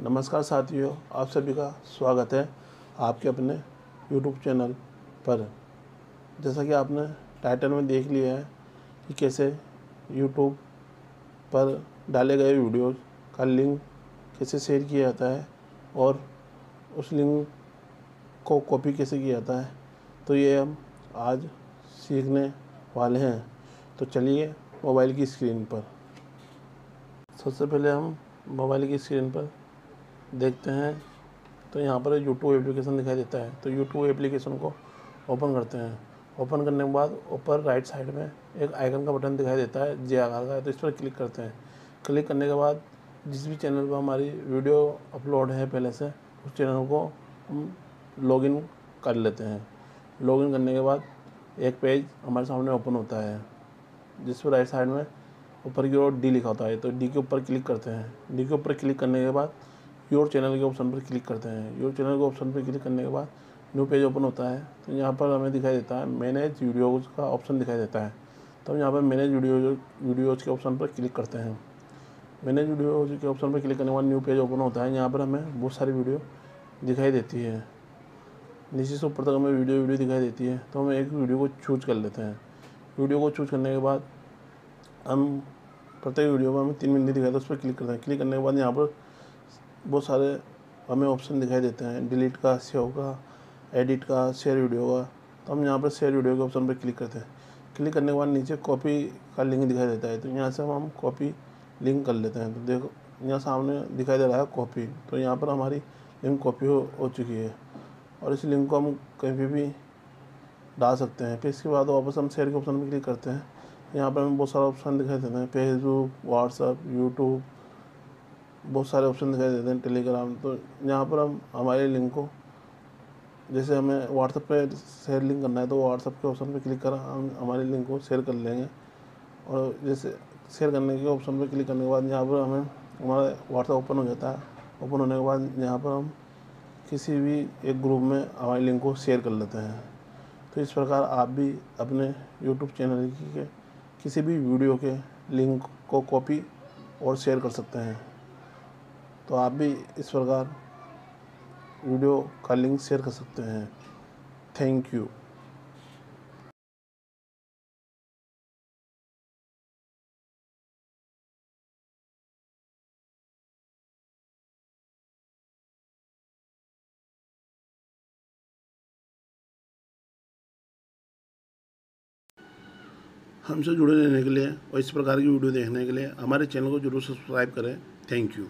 नमस्कार साथियों, आप सभी का स्वागत है आपके अपने यूट्यूब चैनल पर। जैसा कि आपने टाइटल में देख लिया है कि कैसे यूट्यूब पर डाले गए वीडियोस का लिंक कैसे शेयर किया जाता है और उस लिंक को कॉपी कैसे किया जाता है तो ये हम आज सीखने वाले हैं। तो चलिए मोबाइल की स्क्रीन पर। सबसे पहले हम मोबाइल की स्क्रीन पर देखते हैं। तो यहाँ पर यूट्यूब एप्लीकेशन दिखाई देता है। तो यूट्यूब एप्लीकेशन को ओपन करते हैं। ओपन करने के बाद ऊपर राइट साइड में एक आइकन का बटन दिखाई देता है जे आकार का। तो इस पर क्लिक करते हैं। क्लिक करने के बाद जिस भी चैनल पर हमारी वीडियो अपलोड है पहले से, उस चैनल को हम लॉगिन कर लेते हैं। लॉगिन करने के बाद एक पेज हमारे सामने ओपन होता है, जिस पर राइट साइड में ऊपर की ओर डी लिखा होता है। तो डी के ऊपर क्लिक करते हैं। डी के ऊपर क्लिक करने के बाद योर चैनल के ऑप्शन पर क्लिक करते हैं। योर चैनल के ऑप्शन पर क्लिक करने के बाद न्यू पेज ओपन होता है। तो यहाँ पर हमें दिखाई देता है मैनेज वीडियोज़ का ऑप्शन दिखाई देता है। तो हम यहाँ पर मैनेज वीडियो वीडियोज़ के ऑप्शन पर क्लिक करते हैं। मैनेज वीडियोज़ के ऑप्शन पर क्लिक करने के बाद न्यू पेज ओपन होता है। यहाँ पर हमें बहुत सारी वीडियो दिखाई देती है। नीचे से ऊपर तक हमें वीडियो वीडियो दिखाई देती है। तो हम एक वीडियो को चूज़ कर लेते हैं। वीडियो को चूज़ करने के बाद हम प्रत्येक वीडियो को हमें तीन मिनट दिखाई उस पर क्लिक करते हैं। क्लिक करने के बाद यहाँ पर बहुत सारे हमें ऑप्शन दिखाई देते हैं। डिलीट का सेव का एडिट का शेयर वीडियो का। तो हम यहाँ पर शेयर वीडियो के ऑप्शन पर क्लिक करते हैं। क्लिक करने के बाद नीचे कॉपी का लिंक दिखाई देता है। तो यहाँ से हम हम कॉपी लिंक कर लेते हैं। तो देखो यहाँ सामने दिखाई दे रहा है कॉपी तो यहाँ पर हमारी लिंक कॉपी हो, हो चुकी है। और इस लिंक को हम कहीं भी डाल सकते हैं। फिर इसके बाद वापस हम शेयर के ऑप्शन पर क्लिक करते हैं। यहाँ पर हमें बहुत सारे ऑप्शन दिखाई देते हैं। फेसबुक व्हाट्सअप यूट्यूब बहुत सारे ऑप्शन दिखाई देते हैं टेलीग्राम तो यहाँ पर हम, हमारे लिंक को, जैसे हमें व्हाट्सएप पे शेयर लिंक करना है तो व्हाट्सअप के ऑप्शन पे क्लिक कर, हम हमारे लिंक को शेयर कर लेंगे। और जैसे शेयर करने के ऑप्शन पे क्लिक करने के बाद यहाँ पर हमें हमारा व्हाट्सएप ओपन हो जाता है। ओपन होने के बाद यहाँ पर हम किसी भी एक ग्रुप में हमारे लिंक को शेयर कर लेते हैं। तो इस प्रकार आप भी अपने यूट्यूब चैनल के, किसी भी वीडियो के लिंक को कॉपी और शेयर कर सकते हैं। तो आप भी इस प्रकार वीडियो का लिंक शेयर कर सकते हैं। थैंक यू हमसे जुड़े रहने के लिए और इस प्रकार की वीडियो देखने के लिए हमारे चैनल को ज़रूर सब्सक्राइब करें। Thank you